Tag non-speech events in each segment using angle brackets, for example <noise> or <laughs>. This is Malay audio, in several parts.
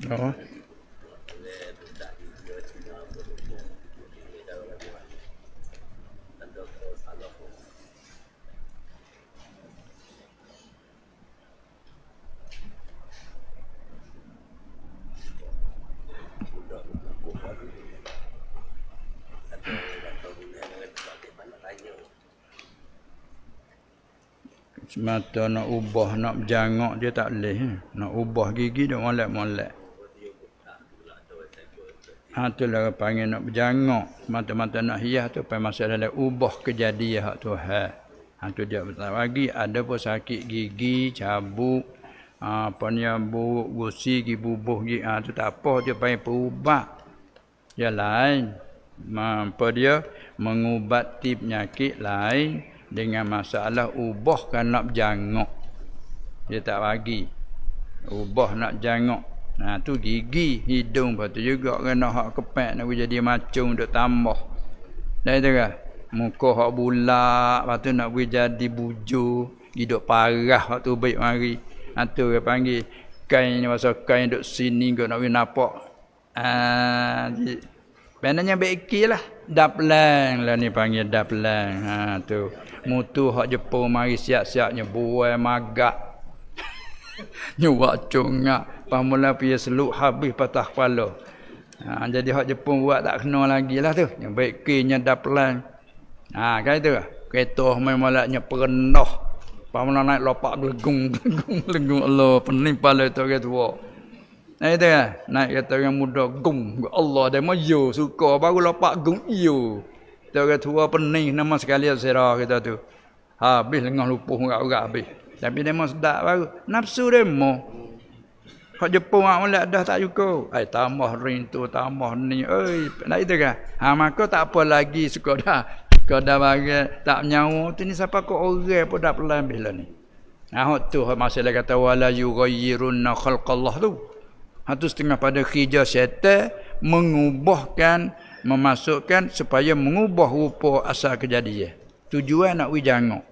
Oh. Semata nak ubah, nak berjangak dia tak boleh. eh. Nak ubah gigi dia molek-molek. Ha tu lah panggil nak berjangak. Mata-mata nak hias tu pai masalah dia ubah kejadian hak Tuhan. Ha tu dia betul lagi ada pun sakit gigi, cabuk, ha, apa ni buruk gusi, gigi bubuh gigi. Ha tu tak apa dia panggil perubat. Dia lain. Ma, apa dia mengubati penyakit lain dengan masalah ubahkan nak berjangak. Dia tak bagi. Ubah nak jangak. Nah tu gigi, hidung lepas tu juga kena hak kepek nak jadi macung duk tambah. Dah itu kan? Muka hak bulat, lepas tu nak jadi bujur, hidup parah waktu baik mari. Ha tu dia panggil kain masa kain duk sini kau nak nampak. Ah, Benarnya baik lah. Daplang lah ni panggil daplang. Ha tu. Mutu hak Jepun mari siap-siapnya buai magak. <laughs> Nyuak cungak. Pamula pergi seluk habis patah kepala. Ha, jadi hak Jepun buat tak kena lagi lah tu. Yang baik kinya daplang. Ha kan itu. Kereta memangnya perendah. Pamula naik lopak gelegung <laughs> gelegung gelegung Allah pening pala tu kereta tua. Nah itu kan. Naik kereta yang muda gung. Allah dia mau yo suka baru lopak gung yo. Tu kereta tua pening nama sekali serah kita tu. Habis lengah lupuh urat-urat habis. Tapi dia mau sedap baru. Nafsu dia mau. Hak Jepun hak mulai dah tak cukup. Ai tambah ring tu, tambah ni. Oi, nak itu kan. Ha maka tak apa lagi suka dah. Kau dah bagi tak nyawa tu ni siapa kau orang pun dah pelan bila ni. Ha hak tu hak masalah kata wala yughayyirunna khalqallah tu. Ha tu setengah pada kerja syaitan mengubahkan memasukkan supaya mengubah rupa asal kejadian. Tujuan nak wijangok.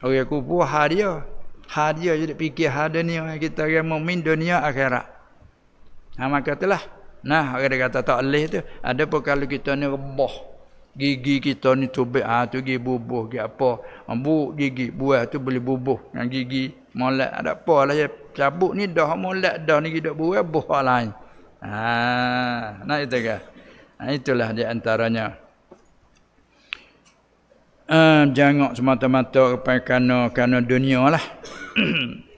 Orang kubur hadiah hadiah jadi fikir hada ni kita orang mukmin dunia akhirat. Ha maka itulah. Nah, orang kata tak leh tu. Ada pun kalau kita ni rebah. Gigi kita ni tubik ah ha, tu gigi bubuh gigi apa. Bu gigi buah tu boleh bubuh dengan gigi molek ada apa lah ya. Cabuk ni dah molek dah ni hidup buah buh lain. Ha, nah itu ke. Ha, itulah di antaranya. Uh, jangan semata-mata kepada kerana, kerana dunia lah. <clears throat>